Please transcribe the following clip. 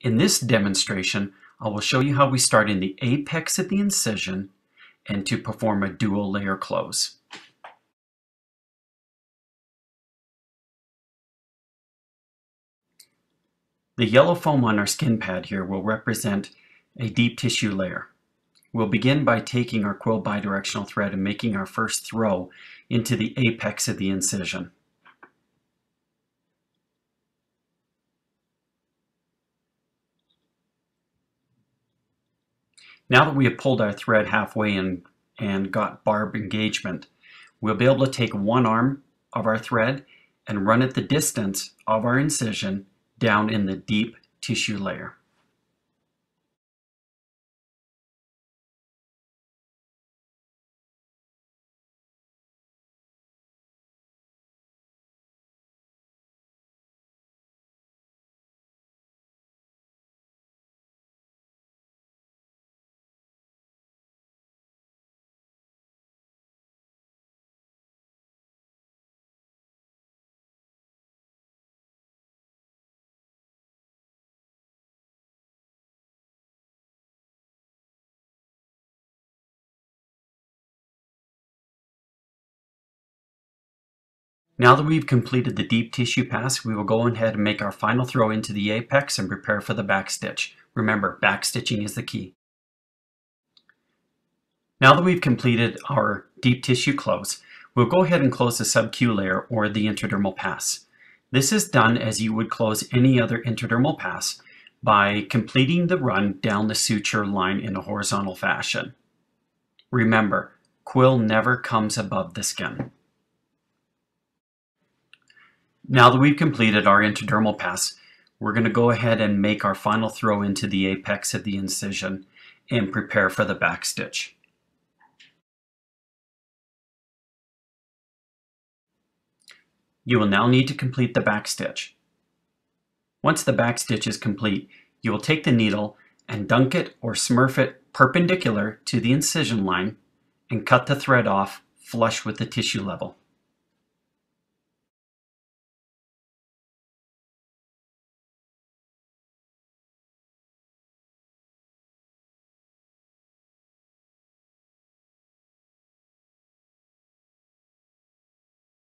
In this demonstration, I will show you how we start in the apex of the incision and to perform a dual layer close. The yellow foam on our skin pad here will represent a deep tissue layer. We'll begin by taking our quill bidirectional thread and making our first throw into the apex of the incision. Now that we have pulled our thread halfway and, and got barb engagement, we'll be able to take one arm of our thread and run it the distance of our incision down in the deep tissue layer. Now that we've completed the deep tissue pass, we will go ahead and make our final throw into the apex and prepare for the back stitch. Remember, back stitching is the key. Now that we've completed our deep tissue close, we'll go ahead and close the sub-Q layer or the intradermal pass. This is done as you would close any other intradermal pass by completing the run down the suture line in a horizontal fashion. Remember, quill never comes above the skin. Now that we've completed our intradermal pass, we're going to go ahead and make our final throw into the apex of the incision and prepare for the back stitch. You will now need to complete the back stitch. Once the back stitch is complete, you will take the needle and dunk it or smurf it perpendicular to the incision line and cut the thread off flush with the tissue level.